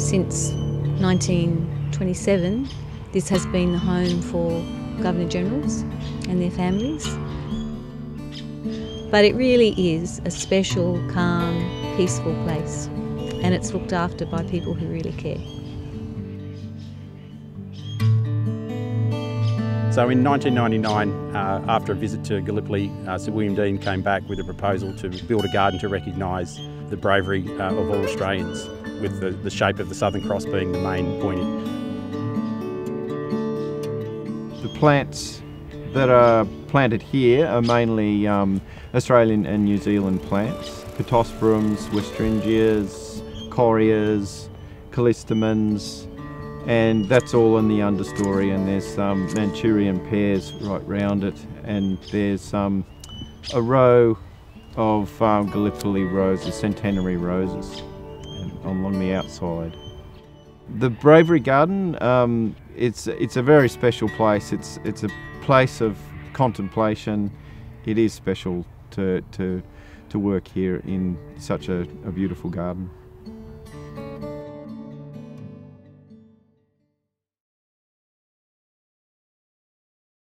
Since 1927, this has been the home for Governor Generals and their families. But it really is a special, calm, peaceful place, and it's looked after by people who really care. So in 1999, uh, after a visit to Gallipoli, uh, Sir William Deane came back with a proposal to build a garden to recognise the bravery uh, of all Australians, with the, the shape of the Southern Cross being the main point. The plants that are planted here are mainly um, Australian and New Zealand plants. Pittosporums, Westringias, Correas, Callistemons, and that's all in the understory and there's some um, Manchurian pears right round it and there's um, a row of um, Gallipoli roses, centenary roses along the outside. The Bravery Garden, um, it's, it's a very special place. It's, it's a place of contemplation. It is special to, to, to work here in such a, a beautiful garden.